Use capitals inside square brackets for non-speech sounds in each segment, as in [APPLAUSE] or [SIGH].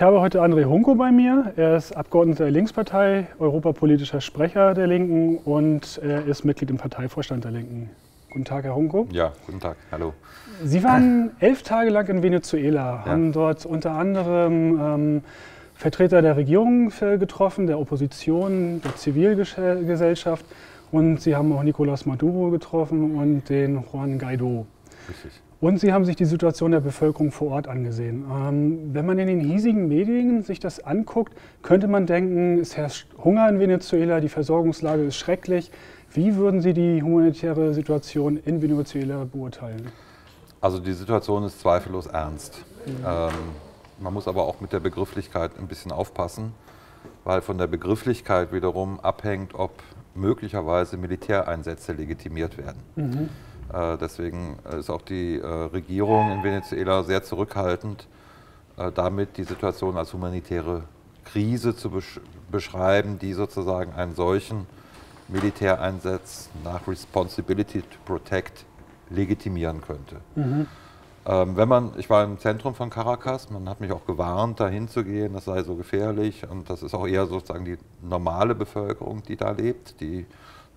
Ich habe heute André Hunko bei mir. Er ist Abgeordneter der Linkspartei, europapolitischer Sprecher der Linken und er ist Mitglied im Parteivorstand der Linken. Guten Tag, Herr Hunko. Ja, guten Tag. Hallo. Sie waren elf Tage lang in Venezuela, haben ja. dort unter anderem ähm, Vertreter der Regierung getroffen, der Opposition, der Zivilgesellschaft und Sie haben auch Nicolás Maduro getroffen und den Juan Guaido. Richtig. Und Sie haben sich die Situation der Bevölkerung vor Ort angesehen. Ähm, wenn man in den hiesigen Medien sich das anguckt, könnte man denken, es herrscht Hunger in Venezuela, die Versorgungslage ist schrecklich. Wie würden Sie die humanitäre Situation in Venezuela beurteilen? Also die Situation ist zweifellos ernst. Mhm. Ähm, man muss aber auch mit der Begrifflichkeit ein bisschen aufpassen, weil von der Begrifflichkeit wiederum abhängt, ob möglicherweise Militäreinsätze legitimiert werden. Mhm. Äh, deswegen ist auch die äh, Regierung in Venezuela sehr zurückhaltend, äh, damit die Situation als humanitäre Krise zu besch beschreiben, die sozusagen einen solchen Militäreinsatz nach Responsibility to Protect legitimieren könnte. Mhm. Ähm, wenn man, ich war im Zentrum von Caracas, man hat mich auch gewarnt, dahin zu gehen, das sei so gefährlich und das ist auch eher sozusagen die normale Bevölkerung, die da lebt. Die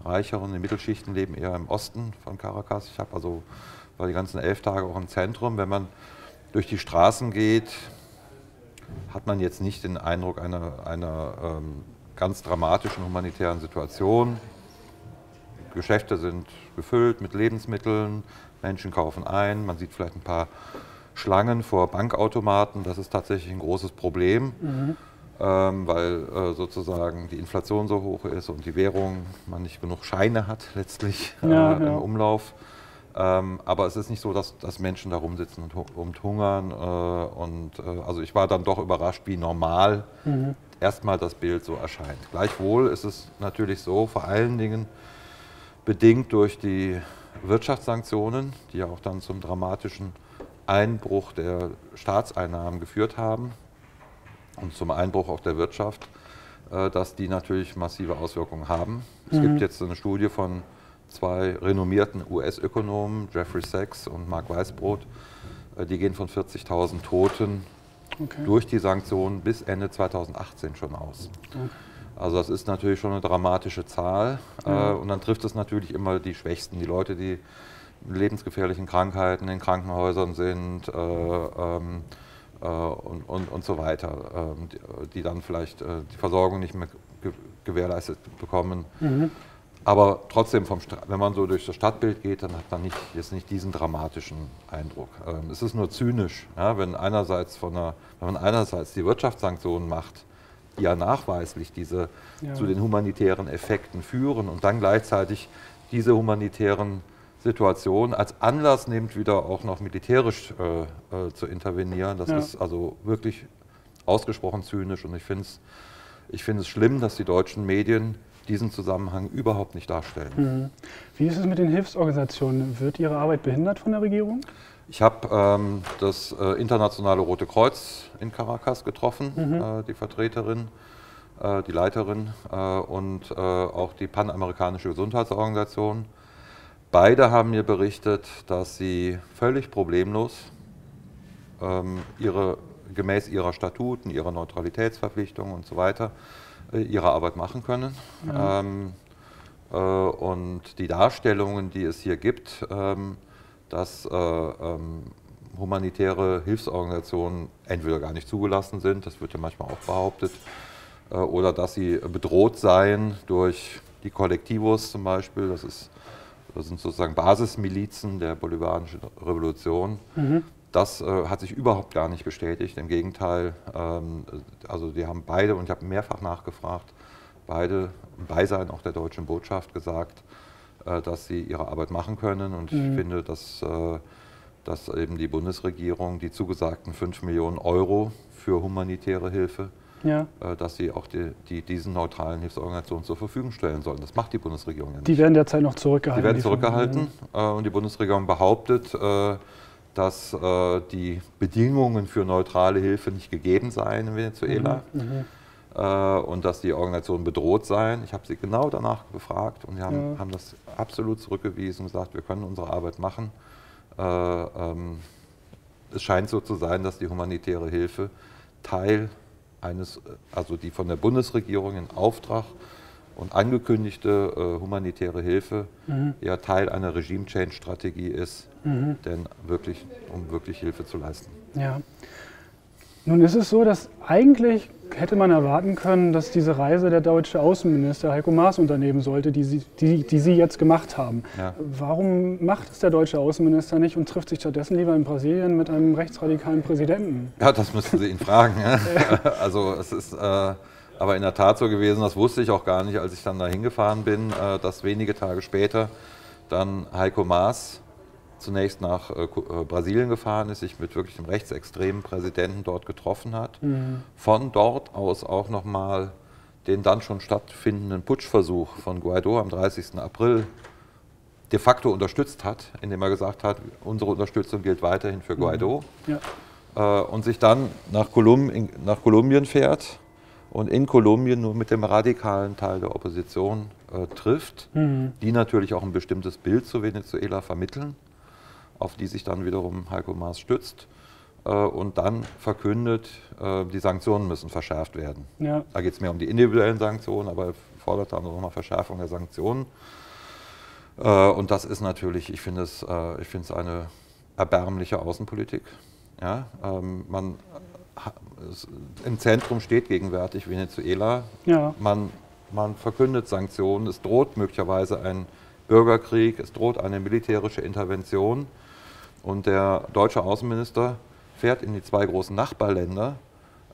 reicheren, die Mittelschichten leben eher im Osten von Caracas. Ich habe also war die ganzen elf Tage auch im Zentrum. Wenn man durch die Straßen geht, hat man jetzt nicht den Eindruck einer, einer ähm, ganz dramatischen humanitären Situation. Geschäfte sind gefüllt mit Lebensmitteln, Menschen kaufen ein, man sieht vielleicht ein paar Schlangen vor Bankautomaten, das ist tatsächlich ein großes Problem. Mhm ähm, weil äh, sozusagen die Inflation so hoch ist und die Währung, man nicht genug Scheine hat letztlich [LAUGHS] äh, ja, im Umlauf. Ähm, aber es ist nicht so, dass, dass Menschen da rumsitzen und, und hungern. Äh, und äh, also ich war dann doch überrascht, wie normal mhm. erstmal das Bild so erscheint. Gleichwohl ist es natürlich so, vor allen Dingen bedingt durch die Wirtschaftssanktionen, die ja auch dann zum dramatischen Einbruch der Staatseinnahmen geführt haben und zum Einbruch auch der Wirtschaft, äh, dass die natürlich massive Auswirkungen haben. Es mhm. gibt jetzt eine Studie von zwei renommierten US-Ökonomen, Jeffrey Sachs und Mark Weisbrot, äh, die gehen von 40.000 Toten okay. durch die Sanktionen bis Ende 2018 schon aus. Okay. Also das ist natürlich schon eine dramatische Zahl. Mhm. Und dann trifft es natürlich immer die Schwächsten, die Leute, die lebensgefährlichen Krankheiten in Krankenhäusern sind, äh, ähm, äh, und, und, und so weiter, ähm, die, die, dann vielleicht äh, die Versorgung nicht mehr gewährleistet bekommen. Mhm. Aber trotzdem, vom, wenn man so durch das Stadtbild geht, dann hat man nicht, jetzt nicht diesen dramatischen Eindruck. Ähm, es ist nur zynisch, ja, wenn, einerseits von einer, wenn man einerseits die Wirtschaftssanktionen macht, die ja nachweislich diese, ja. zu den humanitären Effekten führen und dann gleichzeitig diese humanitären Situation als Anlass nimmt, wieder auch noch militärisch äh, äh, zu intervenieren. Das ja. ist also wirklich ausgesprochen zynisch und ich finde es ich find es schlimm, dass die deutschen Medien diesen Zusammenhang überhaupt nicht darstellen. Mhm. Wie ist es mit den Hilfsorganisationen? Wird Ihre Arbeit behindert von der Regierung? Ich habe ähm, das äh, Internationale Rote Kreuz in Caracas getroffen, mhm. äh, die Vertreterin, äh, die Leiterin äh, und auch die Panamerikanische Gesundheitsorganisation. Beide haben mir berichtet, dass sie völlig problemlos ähm, ihre, gemäß ihrer Statuten, ihrer Neutralitätsverpflichtungen und so weiter äh, ihre Arbeit machen können. Ja. Ähm, äh, und die Darstellungen, die es hier gibt, ähm, dass äh, ähm, humanitäre Hilfsorganisationen entweder gar nicht zugelassen sind, das wird ja manchmal auch behauptet, äh, oder dass sie bedroht seien durch die Kollektivos zum Beispiel, das ist das sind sozusagen Basismilizen der bolivarischen Revolution. Mhm. Das äh, hat sich überhaupt gar nicht bestätigt. Im Gegenteil, ähm, also die haben beide, und ich habe mehrfach nachgefragt, beide im Beisein auch der deutschen Botschaft gesagt, äh, dass sie ihre Arbeit machen können. Und mhm. ich finde, dass, äh, dass eben die Bundesregierung die zugesagten 5 Millionen Euro für humanitäre Hilfe ja. Äh, dass sie auch die, die, diesen neutralen Hilfsorganisationen zur Verfügung stellen sollen. Das macht die Bundesregierung ja nicht. Die werden derzeit noch zurückgehalten. Die werden zurückgehalten ja. Äh, und die Bundesregierung behauptet, äh, dass die Bedingungen für neutrale Hilfe nicht gegeben seien in Venezuela. Mhm. Mhm. Und dass die Organisationen bedroht seien. Ich habe sie genau danach befragt und sie haben, ja. haben das absolut zurückgewiesen und gesagt, wir können unsere Arbeit machen. Ähm, es scheint so zu sein, dass die humanitäre Hilfe Teil eines, also die von der Bundesregierung in Auftrag und angekündigte äh, humanitäre Hilfe mhm. ja Teil einer Regime-Change-Strategie ist, mhm. denn wirklich, um wirklich Hilfe zu leisten. Ja. Nun ist es so, dass eigentlich hätte man erwarten können, dass diese Reise der deutsche Außenminister Heiko Maas unternehmen sollte, die Sie, die, die Sie jetzt gemacht haben. Ja. Warum macht es der deutsche Außenminister nicht und trifft sich stattdessen lieber in Brasilien mit einem rechtsradikalen Präsidenten? Ja, das müssten Sie ihn fragen. [LAUGHS] also es ist äh, aber in der Tat so gewesen, das wusste ich auch gar nicht, als ich dann da hingefahren bin, äh, dass wenige Tage später dann Heiko Maas zunächst nach äh, äh, Brasilien gefahren ist, sich mit wirklich einem rechtsextremen Präsidenten dort getroffen hat, mhm. von dort aus auch nochmal den dann schon stattfindenden Putschversuch von Guaido am 30. April de facto unterstützt hat, indem er gesagt hat, unsere Unterstützung gilt weiterhin für Guaido. Mhm. Ja. Äh, und sich dann nach, Kolum nach, Kolumbien fährt und in Kolumbien nur mit dem radikalen Teil der Opposition äh, trifft, mhm. die natürlich auch ein bestimmtes Bild zu Venezuela vermitteln auf die sich dann wiederum Heiko Maas stützt äh, und dann verkündet, äh, die Sanktionen müssen verschärft werden. Ja. Da geht es mehr um die individuellen Sanktionen, aber er fordert dann nochmal Verschärfung der Sanktionen. Äh, und das ist natürlich, ich finde es, ich es eine erbärmliche Außenpolitik. Ja, ähm, man, Im Zentrum steht gegenwärtig Venezuela. Ja. Man, man verkündet Sanktionen, es droht möglicherweise ein Bürgerkrieg, es droht eine militärische Intervention. Und der deutsche Außenminister fährt in die zwei großen Nachbarländer,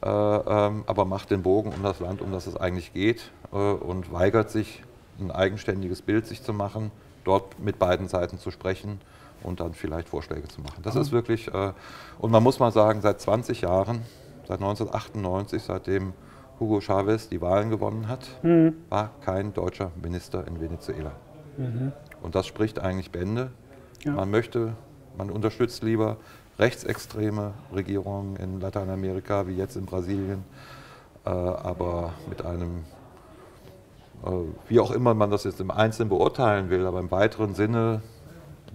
äh, ähm, aber macht den Bogen um das Land, um das es eigentlich geht äh, und weigert sich, ein eigenständiges Bild sich zu machen, dort mit beiden Seiten zu sprechen und dann vielleicht Vorschläge zu machen. Das mhm. ist wirklich, äh, und man muss mal sagen, seit 20 Jahren, seit 1998, seitdem Hugo Chavez die Wahlen gewonnen hat, mhm. war kein deutscher Minister in Venezuela. Mhm. Und das spricht eigentlich Bände. Ja. Man möchte man unterstützt lieber rechtsextreme Regierungen in Lateinamerika wie jetzt in Brasilien, äh, aber mit einem, äh, wie auch immer man das jetzt im Einzelnen beurteilen will, aber im weiteren Sinne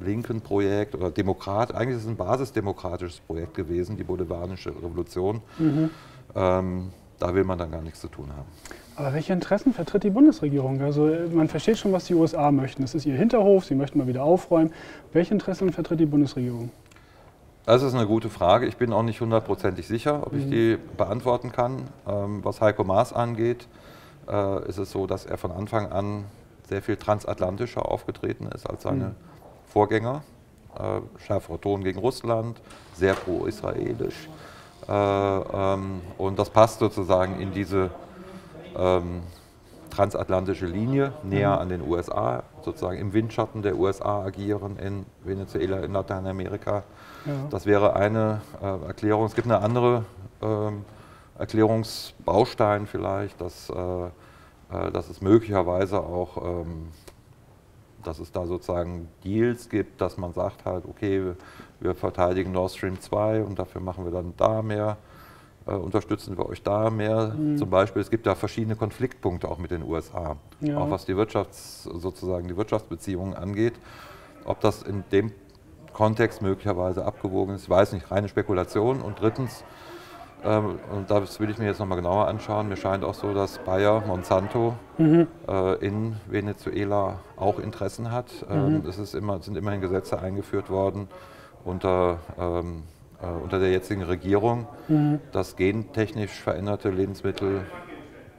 linken Projekt oder Demokrat, eigentlich ist es ein basisdemokratisches Projekt gewesen, die Bolivarische Revolution. Mhm. Ähm, da will man dann gar nichts zu tun haben. Aber welche Interessen vertritt die Bundesregierung? Also man versteht schon, was die USA möchten. Das ist ihr Hinterhof, sie möchten mal wieder aufräumen. Welche Interessen vertritt die Bundesregierung? Das ist eine gute Frage. Ich bin auch nicht hundertprozentig sicher, ob ich mhm. die beantworten kann. Ähm, was Heiko Maas angeht, äh, ist es so, dass er von Anfang an sehr viel transatlantischer aufgetreten ist als seine mhm. Vorgänger. Äh, schärferer Ton gegen Russland, sehr pro-israelisch. Äh, ähm, und das passt sozusagen in diese ähm, transatlantische Linie, näher mhm. an den USA, sozusagen im Windschatten der USA agieren in Venezuela, in Lateinamerika. Ja. Das wäre eine äh, Erklärung. Es gibt eine andere ähm, Erklärungsbaustein vielleicht, dass, äh, äh, dass es möglicherweise auch, ähm, dass es da sozusagen Deals gibt, dass man sagt halt, okay, wir, wir verteidigen Nord Stream 2 und dafür machen wir dann da mehr unterstützen wir euch da mehr. Mhm. Zum Beispiel, es gibt da verschiedene Konfliktpunkte auch mit den USA, ja. auch was die Wirtschafts-, sozusagen die Wirtschaftsbeziehungen angeht. Ob das in dem Kontext möglicherweise abgewogen ist, ich weiß nicht, reine Spekulation. Und drittens, ähm, und das will ich mir jetzt nochmal genauer anschauen, mir scheint auch so, dass Bayer Monsanto mhm. äh, in Venezuela auch Interessen hat. Ähm, mhm. es ist immer, sind immerhin Gesetze eingeführt worden unter ähm, äh, unter der jetzigen Regierung, mhm. dass gentechnisch veränderte Lebensmittel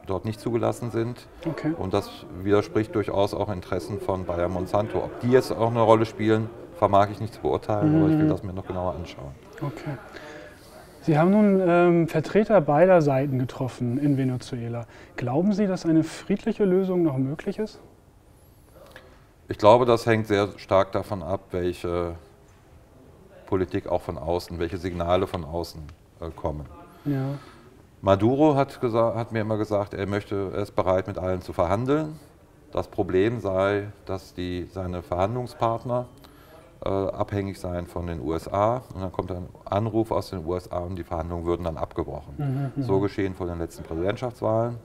dort nicht zugelassen sind. Okay. Und das widerspricht durchaus auch Interessen von Bayer Monsanto. Ob die jetzt auch eine Rolle spielen, vermag ich nicht zu beurteilen, mhm. aber ich will mhm. das mir noch genauer anschauen. Okay. Sie haben nun ähm, Vertreter beider Seiten getroffen in Venezuela. Glauben Sie, dass eine friedliche Lösung noch möglich ist? Ich glaube, das hängt sehr stark davon ab, welche Politik auch von außen, welche Signale von außen äh, kommen. Ja. Maduro hat, hat, mir immer gesagt, er möchte, er ist bereit, mit allen zu verhandeln. Das Problem sei, dass die, seine Verhandlungspartner äh, abhängig seien von den USA. Und dann kommt ein Anruf aus den USA und die Verhandlungen würden dann abgebrochen. Mhm, mhm. so geschehen vor den letzten Präsidentschaftswahlen.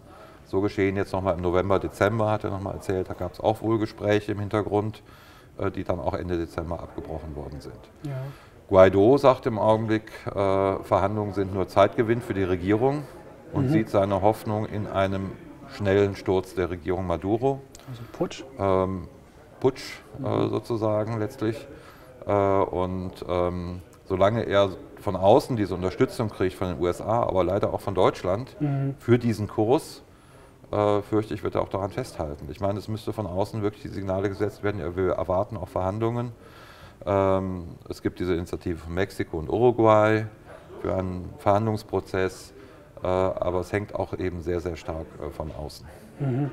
So geschehen jetzt nochmal im November, Dezember, hat er nochmal erzählt, da gab es auch wohl Gespräche im Hintergrund, äh, die dann auch Ende Dezember abgebrochen worden sind. Ja. Guaido sagt im Augenblick, äh, Verhandlungen sind nur Zeitgewinn für die Regierung und mhm. sieht seine Hoffnung in einem schnellen Sturz der Regierung Maduro. Also Putsch? Ähm, Putsch äh, mhm. sozusagen letztlich. Äh, und ähm, solange er von außen diese Unterstützung kriegt von den USA, aber leider auch von Deutschland mhm. für diesen Kurs, äh, fürchte ich, wird er auch daran festhalten. Ich meine, es müsste von außen wirklich die Signale gesetzt werden, ja, wir erwarten auch Verhandlungen. Ähm, es gibt diese Initiative von Mexiko und Uruguay für einen Verhandlungsprozess, äh, aber es hängt auch eben sehr, sehr stark äh, von außen. Mhm.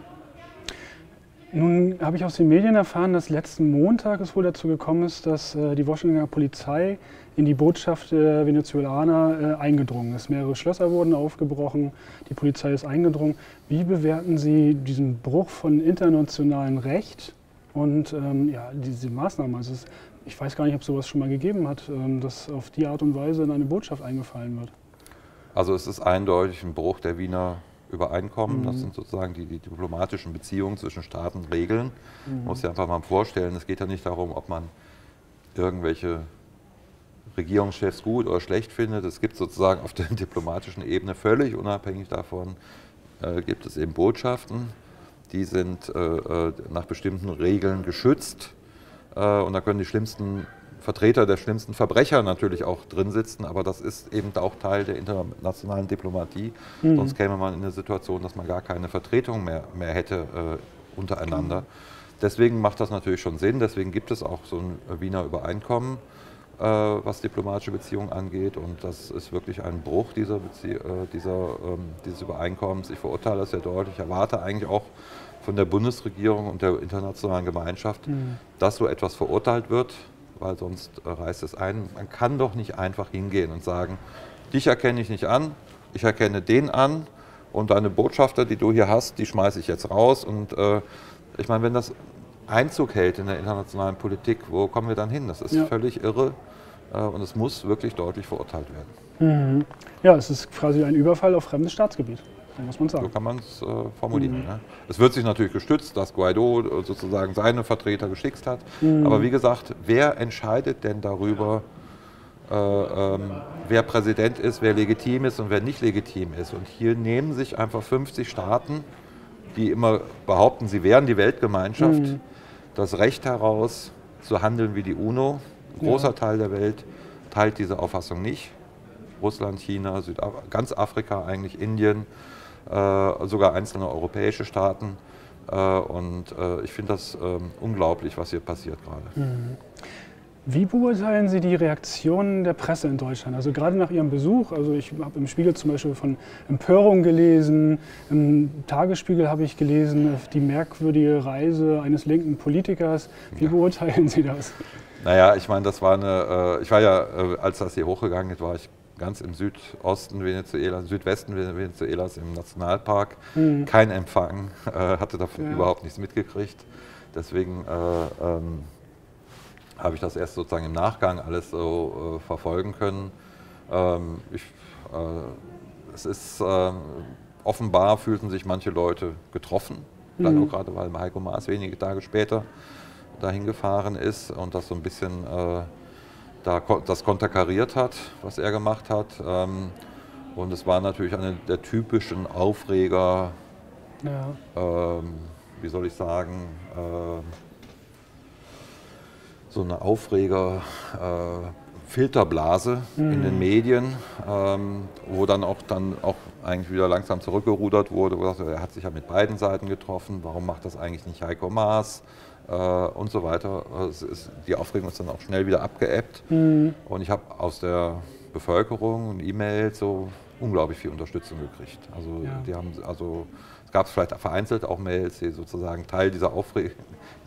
Nun habe ich aus den Medien erfahren, dass letzten Montag es wohl dazu gekommen ist, dass äh, die Washingtoner Polizei in die Botschaft der Venezuelaner eingedrungen ist. Mehrere Schlösser wurden aufgebrochen, die Polizei ist eingedrungen. Wie bewerten Sie diesen Bruch von internationalem Recht und ähm, ja, diese Maßnahmen? Also es, ich weiß gar nicht, ob es sowas schon mal gegeben hat, ähm, dass auf die Art und Weise in eine Botschaft eingefallen wird. Also es ist eindeutig ein Bruch der Wiener Übereinkommen. Mhm. Das sind sozusagen die, die, diplomatischen Beziehungen zwischen Staaten regeln. Mhm. Man muss sich einfach mal vorstellen, es geht ja nicht darum, ob man irgendwelche Regierungschefs gut oder schlecht findet. Es gibt sozusagen auf der [LAUGHS] diplomatischen Ebene völlig unabhängig davon, äh, gibt es eben Botschaften, die sind äh, äh nach bestimmten Regeln geschützt. Äh, und da können die schlimmsten Vertreter der schlimmsten Verbrecher natürlich auch drin sitzen, aber das ist eben auch Teil der internationalen Diplomatie. Mhm. Sonst käme man in eine Situation, dass man gar keine Vertretung mehr, mehr hätte äh, untereinander. Mhm. Deswegen macht das natürlich schon Sinn, deswegen gibt es auch so ein Wiener Übereinkommen, äh, was diplomatische Beziehungen angeht und das ist wirklich ein Bruch dieser, Bezie äh, dieser ähm, dieses Übereinkommens. Ich verurteile das sehr deutlich, ich erwarte eigentlich auch von der Bundesregierung und der internationalen Gemeinschaft, mhm. dass so etwas verurteilt wird weil sonst reißt es ein. Man kann doch nicht einfach hingehen und sagen, dich erkenne ich nicht an, ich erkenne den an und deine Botschafter, die du hier hast, die schmeiße ich jetzt raus. Und äh, ich meine, wenn das Einzug hält in der internationalen Politik, wo kommen wir dann hin? Das ist ja. völlig irre äh, und es muss wirklich deutlich verurteilt werden. Mhm. Ja, es ist quasi ein Überfall auf fremdes Staatsgebiet muss man sagen. So kann man es äh, formulieren. Mhm. Ne? Es wird sich natürlich gestützt, dass Guaido äh, sozusagen seine Vertreter geschickt hat. Mhm. Aber wie gesagt, wer entscheidet denn darüber, äh, ähm, wer Präsident ist, wer legitim ist und wer nicht legitim ist? Und hier nehmen sich einfach 50 Staaten, die immer behaupten, sie wären die Weltgemeinschaft, mhm. das Recht heraus zu handeln wie die UNO. Ein großer ja. Teil der Welt teilt diese Auffassung nicht. Russland, China, Südaf ganz Afrika eigentlich, Indien, sogar einzelne europäische Staaten. Äh, und äh, ich finde das ähm, unglaublich, was hier passiert gerade. Mhm. Wie beurteilen Sie die Reaktionen der Presse in Deutschland? Also gerade nach Ihrem Besuch, also ich habe im Spiegel zum Beispiel von Empörung gelesen, im Tagesspiegel habe ich gelesen, die merkwürdige Reise eines linken Politikers. Wie ja. beurteilen Sie das? Naja, ich meine, das war eine, ich war ja, als das hier hochgegangen ist, war ich ganz im Südosten Venezuelas, Südwesten Venezuelas im Nationalpark. Mhm. Kein Empfang, äh, hatte davon ja. überhaupt nichts mitgekriegt. Deswegen äh, ähm, habe ich das erst sozusagen im Nachgang alles so äh, verfolgen können. Ähm, ich, äh, es ist ähm, offenbar fühlten sich manche Leute getroffen, mhm. gerade weil Heiko Maas wenige Tage später dahin gefahren ist und das so ein bisschen äh, da, das konterkariert hat, was er gemacht hat. Ähm, und es war natürlich einer der typischen Aufreger, ja. ähm, wie soll ich sagen, äh, so eine Aufreger. Äh, Filterblase mhm. in den mhm. Medien, ähm, wo dann auch dann auch eigentlich wieder langsam zurückgerudert wurde. Wo er hat sich ja mit beiden Seiten getroffen. Warum macht das eigentlich nicht Heiko Maas? Äh, und so weiter. Ist, die Aufregung ist dann auch schnell wieder abgeebbt. Mhm. Und ich habe aus der Bevölkerung und E-Mails so unglaublich viel Unterstützung gekriegt. Also ja. die haben also es gab vielleicht vereinzelt auch Mails, die sozusagen Teil dieser Aufre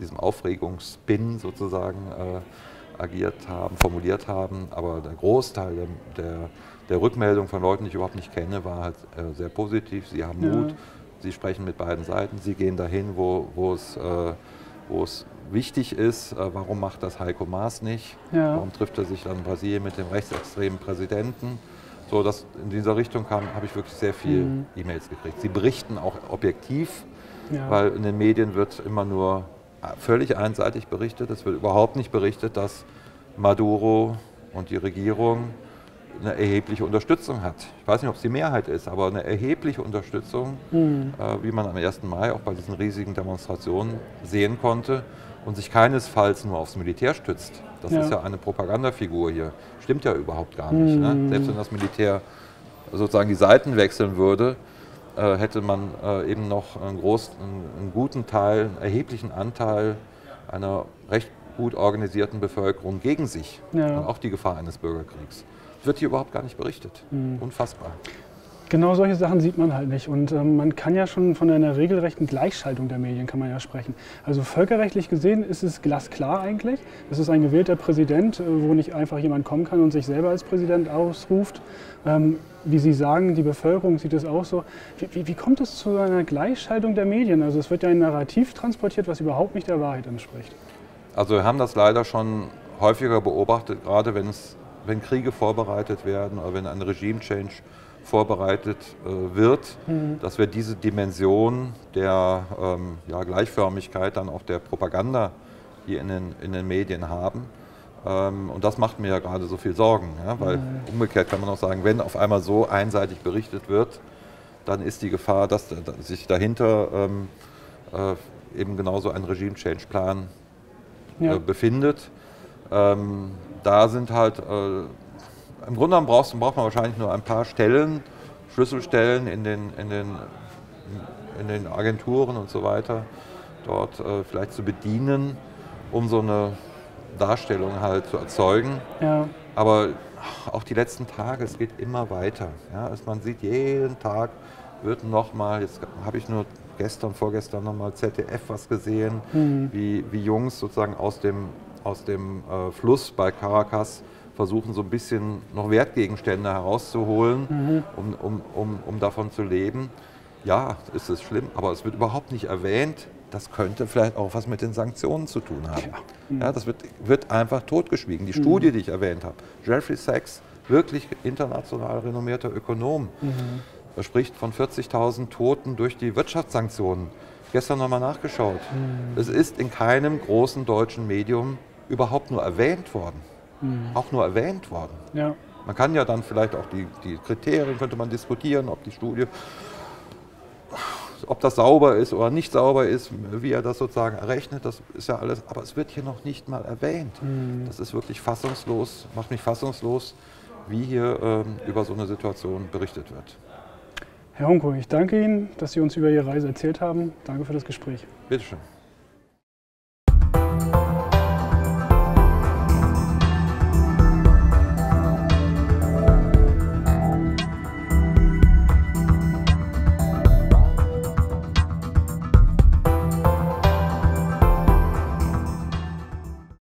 diesem Aufregungsspin sozusagen äh, agiert haben, formuliert haben. Aber der Großteil der, der, der Rückmeldung von Leuten, die ich überhaupt nicht kenne, war halt äh, sehr positiv. Sie haben ja. Mut, sie sprechen mit beiden Seiten, sie gehen dahin, wo, wo es äh, wo es wichtig ist, äh, warum macht das Heiko Maas nicht? Ja. Warum trifft er sich dann in Brasilien mit dem rechtsextremen Präsidenten? So, das, in dieser Richtung habe ich wirklich sehr viele mhm. E-Mails gekriegt. Sie berichten auch objektiv, ja. weil in den Medien wird immer nur völlig einseitig berichtet. Es wird überhaupt nicht berichtet, dass Maduro und die Regierung eine erhebliche Unterstützung hat. Ich weiß nicht, ob es die Mehrheit ist, aber eine erhebliche Unterstützung, mhm. äh, wie man am 1. Mai auch bei diesen riesigen Demonstrationen sehen konnte und sich keinesfalls nur aufs Militär stützt. Das ja. ist ja eine Propagandafigur hier. Stimmt ja überhaupt gar nicht. Mhm. Ne? Selbst wenn das Militär sozusagen die Seiten wechseln würde, äh, hätte man äh, eben noch einen, großen, einen guten Teil, einen erheblichen Anteil einer recht gut organisierten Bevölkerung gegen sich. Ja. Und auch die Gefahr eines Bürgerkriegs. Wird hier überhaupt gar nicht berichtet. Mhm. Unfassbar. Genau solche Sachen sieht man halt nicht. Und ähm, man kann ja schon von einer regelrechten Gleichschaltung der Medien kann man ja sprechen. Also völkerrechtlich gesehen ist es glasklar eigentlich. Es ist ein gewählter Präsident, äh, wo nicht einfach jemand kommen kann und sich selber als Präsident ausruft. Ähm, wie Sie sagen, die Bevölkerung sieht es auch so. Wie, wie, wie, kommt es zu einer Gleichschaltung der Medien? Also es wird ja ein Narrativ transportiert, was überhaupt nicht der Wahrheit entspricht. Also wir haben das leider schon häufiger beobachtet, gerade wenn, es, wenn Kriege vorbereitet werden oder wenn ein Regime-Change vorbereitet äh, wird, mhm. dass wir diese Dimension der ähm, ja, Gleichförmigkeit dann auch der Propaganda hier in den, in den Medien haben. Ähm, und das macht mir ja gerade so viel Sorgen, ja, weil mhm. umgekehrt kann man auch sagen, wenn auf einmal so einseitig berichtet wird, dann ist die Gefahr, dass, dass sich dahinter ähm, äh, eben genauso ein Regime-Change-Plan äh, ja. befindet. Ähm, da sind halt äh, im Grunde genommen braucht, braucht man wahrscheinlich nur ein paar Stellen, Schlüsselstellen in den, in den, in den Agenturen und so weiter, dort äh, vielleicht zu bedienen, um so eine Darstellung halt zu erzeugen. Ja. Aber auch die letzten Tage, es geht immer weiter. Ja? Also man sieht jeden Tag wird nochmal, jetzt habe ich nur gestern, vorgestern nochmal ZDF was gesehen, mhm. wie, wie Jungs sozusagen aus dem, aus dem äh, Fluss bei Caracas versuchen so ein bisschen noch Wertgegenstände herauszuholen, mhm. um, um, um, um davon zu leben. Ja, ist es schlimm, aber es wird überhaupt nicht erwähnt, das könnte vielleicht auch was mit den Sanktionen zu tun haben. Ja. Ja das wird, wird einfach totgeschwiegen. Die mhm. Studie, die ich erwähnt habe, Jeffrey Sachs, wirklich international renommierter Ökonom, mhm. spricht von 40.000 Toten durch die Wirtschaftssanktionen. Gestern nochmal nachgeschaut. Mhm. Es ist in keinem großen deutschen Medium überhaupt nur erwähnt worden mhm. auch nur erwähnt worden. Ja. Man kann ja dann vielleicht auch die, die Kriterien, könnte man diskutieren, ob die Studie, ob das sauber ist oder nicht sauber ist, wie er das sozusagen errechnet, das ist ja alles, aber es wird hier noch nicht mal erwähnt. Mhm. Das ist wirklich fassungslos, macht mich fassungslos, wie hier ähm, über so eine Situation berichtet wird. Herr Honko, ich danke Ihnen, dass Sie uns über Ihre Reise erzählt haben. Danke für das Gespräch. Bitte schön.